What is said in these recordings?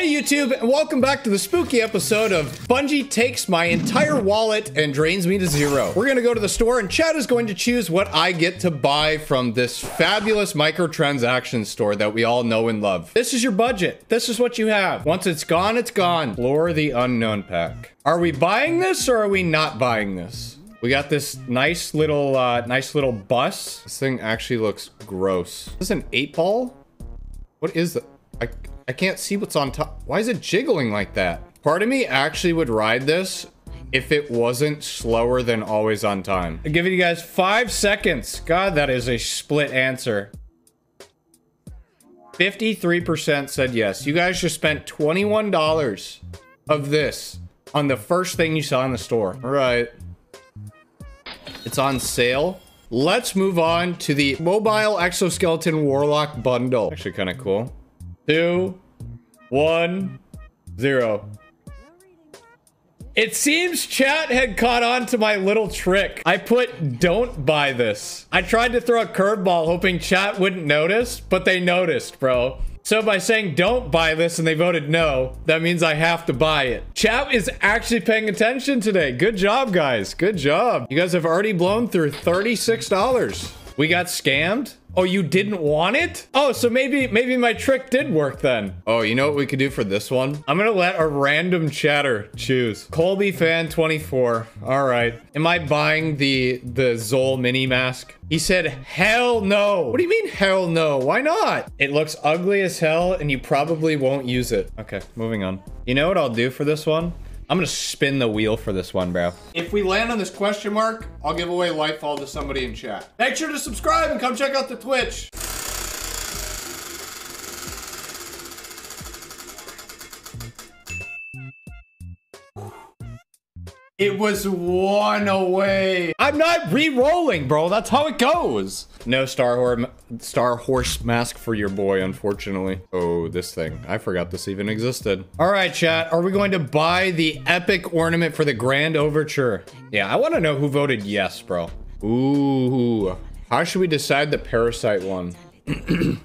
Hey YouTube, and welcome back to the spooky episode of Bungie takes my entire wallet and drains me to zero. We're gonna go to the store and Chad is going to choose what I get to buy from this fabulous microtransaction store that we all know and love. This is your budget. This is what you have. Once it's gone, it's gone. Lure the unknown pack. Are we buying this or are we not buying this? We got this nice little, uh, nice little bus. This thing actually looks gross. Is this an eight ball? What is that? I, I can't see what's on top. Why is it jiggling like that? Part of me actually would ride this if it wasn't slower than always on time. I'm giving you guys five seconds. God, that is a split answer. 53% said yes. You guys just spent $21 of this on the first thing you saw in the store. All right. It's on sale. Let's move on to the mobile exoskeleton warlock bundle. Actually kind of cool. Two, one, zero. It seems chat had caught on to my little trick. I put don't buy this. I tried to throw a curveball hoping chat wouldn't notice, but they noticed, bro. So by saying don't buy this and they voted no, that means I have to buy it. Chat is actually paying attention today. Good job, guys. Good job. You guys have already blown through $36. We got scammed? Oh, you didn't want it? Oh, so maybe maybe my trick did work then. Oh, you know what we could do for this one? I'm gonna let a random chatter choose. Colby fan 24. All right. Am I buying the the Zol mini mask? He said, hell no. What do you mean hell no? Why not? It looks ugly as hell and you probably won't use it. Okay, moving on. You know what I'll do for this one? I'm gonna spin the wheel for this one, bro. If we land on this question mark, I'll give away Lightfall to somebody in chat. Make sure to subscribe and come check out the Twitch. It was one away. I'm not re-rolling, bro. That's how it goes. No Star, Star Horse mask for your boy, unfortunately. Oh, this thing. I forgot this even existed. All right, chat. Are we going to buy the epic ornament for the Grand Overture? Yeah, I want to know who voted yes, bro. Ooh. How should we decide the Parasite one? All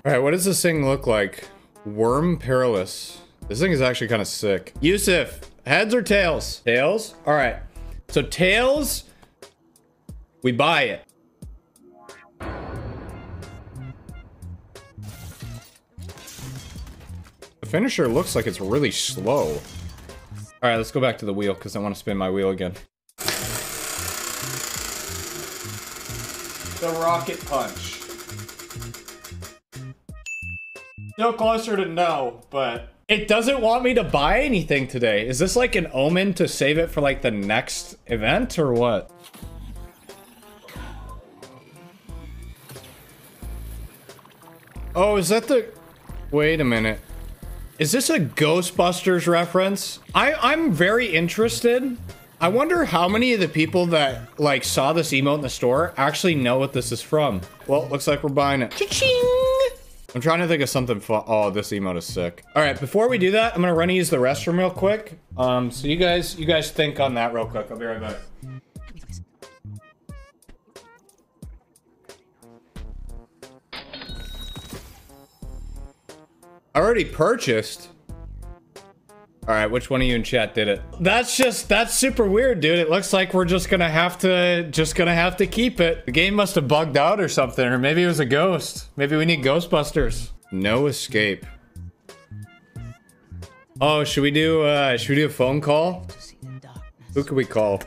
right, what does this thing look like? Worm Perilous. This thing is actually kind of sick. Yusuf, heads or tails? Tails? All right. So tails, we buy it. The finisher looks like it's really slow. All right, let's go back to the wheel because I want to spin my wheel again. The rocket punch. Still closer to no, but it doesn't want me to buy anything today. Is this like an omen to save it for like the next event or what? Oh, is that the... Wait a minute. Is this a Ghostbusters reference? I, I'm very interested. I wonder how many of the people that like saw this emote in the store actually know what this is from. Well, looks like we're buying it. Cha-ching! I'm trying to think of something fun. Oh, this emote is sick. All right, before we do that, I'm gonna run and use the restroom real quick. Um, so you guys, you guys think on that real quick. I'll be right back. I already purchased. All right, which one of you in chat did it? That's just, that's super weird, dude. It looks like we're just gonna have to, just gonna have to keep it. The game must have bugged out or something, or maybe it was a ghost. Maybe we need Ghostbusters. No escape. Oh, should we do, uh, should we do a phone call? Who could we call?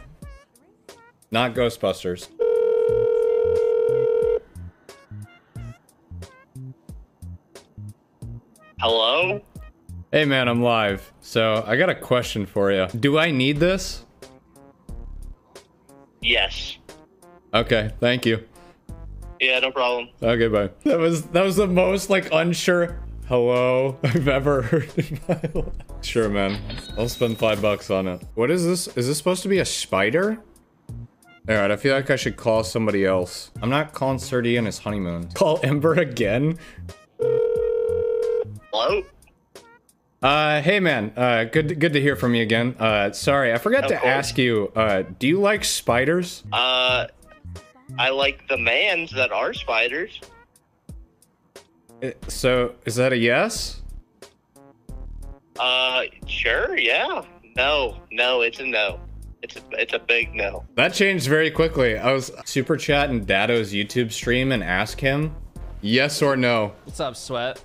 Not Ghostbusters. Hello? Hey man, I'm live. So I got a question for you. Do I need this? Yes. Okay, thank you. Yeah, no problem. Okay, bye. That was that was the most like unsure hello I've ever heard in my life. Sure, man. I'll spend five bucks on it. What is this? Is this supposed to be a spider? Alright, I feel like I should call somebody else. I'm not calling Serdi on his honeymoon. Call Ember again? Hello? Uh, hey man, uh, good, good to hear from you again. Uh, sorry, I forgot Of to course. ask you, uh, do you like spiders? Uh, I like the mans that are spiders. Uh, So, is that a yes? Uh, sure, yeah. No, no, it's a no. It's a, it's a big no. That changed very quickly. I was super chatting Datto's YouTube stream and ask him yes or no. What's up, Sweat?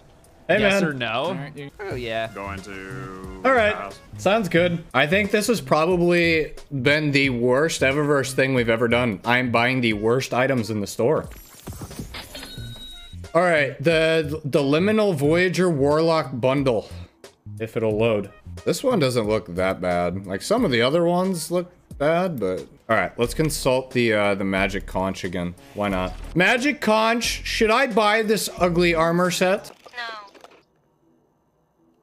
Hey, yes man. or no? Oh, yeah. Going to. All right. Sounds good. I think this has probably been the worst Eververse thing we've ever done. I'm buying the worst items in the store. All right, the the Liminal Voyager Warlock bundle, if it'll load. This one doesn't look that bad. Like some of the other ones look bad, but all right, let's consult the uh, the Magic Conch again. Why not? Magic Conch, should I buy this ugly armor set?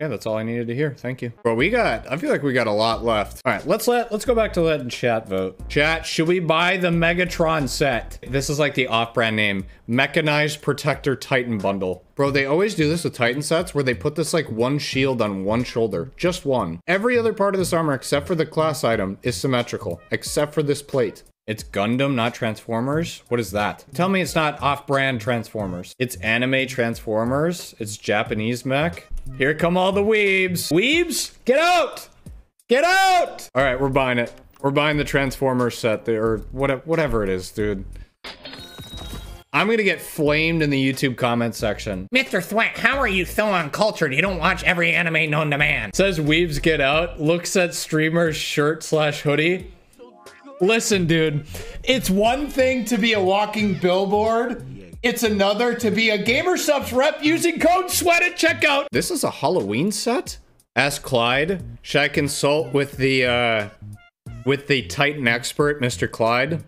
Yeah, that's all I needed to hear. Thank you. Bro, we got, I feel like we got a lot left. All right, let's let, let's go back to letting chat vote. Chat, should we buy the Megatron set? This is like the off-brand name, Mechanized Protector Titan Bundle. Bro, they always do this with Titan sets where they put this like one shield on one shoulder, just one. Every other part of this armor except for the class item is symmetrical, except for this plate. It's Gundam, not Transformers? What is that? Tell me it's not off-brand Transformers. It's anime Transformers. It's Japanese mech. Here come all the weebs. Weebs, get out! Get out! All right, we're buying it. We're buying the Transformers set there, or whatever, whatever it is, dude. I'm gonna get flamed in the YouTube comment section. Mr. Thwack, how are you so uncultured? You don't watch every anime known to man. Says Weebs get out, looks at streamer's shirt slash hoodie. Listen, dude, it's one thing to be a walking billboard. It's another to be a GamerSupps rep using code SWEAT at checkout. This is a Halloween set? Ask Clyde. Should I consult with the, uh, with the Titan expert, Mr. Clyde?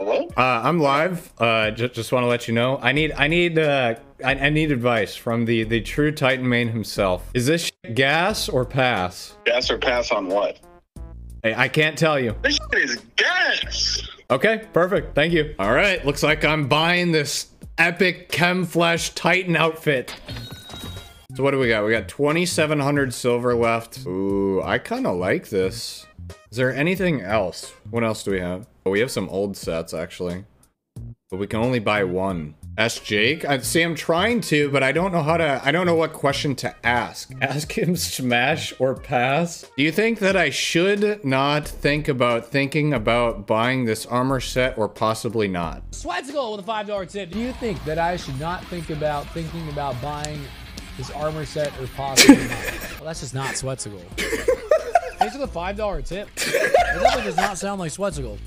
Hello? Uh, I'm live. Uh, just, just want to let you know. I need, I need, uh, I, I need advice from the, the true Titan main himself. Is this shit gas or pass? Gas or pass on what? Hey, I can't tell you. This shit is gas. Okay, perfect. Thank you. All right, looks like I'm buying this epic Chem Flash Titan outfit. So what do we got? We got 2,700 silver left. Ooh, I kind of like this. Is there anything else? What else do we have? Oh, we have some old sets, actually. But we can only buy one. Ask Jake? I see I'm trying to, but I don't know how to, I don't know what question to ask. Ask him smash or pass? Do you think that I should not think about thinking about buying this armor set or possibly not? Swatzigal with a five dollar tip. Do you think that I should not think about thinking about buying this armor set or possibly not? Well, that's just not Swetzigal. Thanks for the five dollar tip. It definitely does not sound like Swetzigal.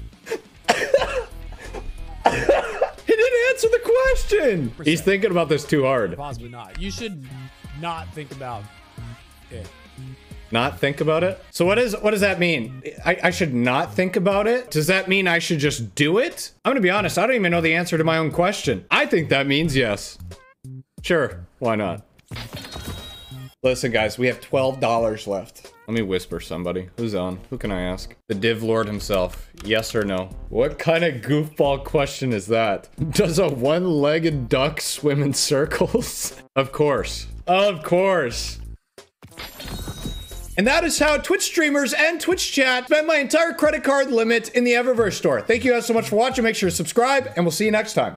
Answer the question! He's thinking about this too hard. Possibly not. You should not think about it. Not think about it? So what is what does that mean? I, I should not think about it? Does that mean I should just do it? I'm gonna be honest, I don't even know the answer to my own question. I think that means yes. Sure, why not? Listen, guys, we have $12 left. Let me whisper somebody. Who's on? Who can I ask? The Div Lord himself. Yes or no? What kind of goofball question is that? Does a one-legged duck swim in circles? of course. Of course. And that is how Twitch streamers and Twitch chat spend my entire credit card limit in the Eververse store. Thank you guys so much for watching. Make sure to subscribe, and we'll see you next time.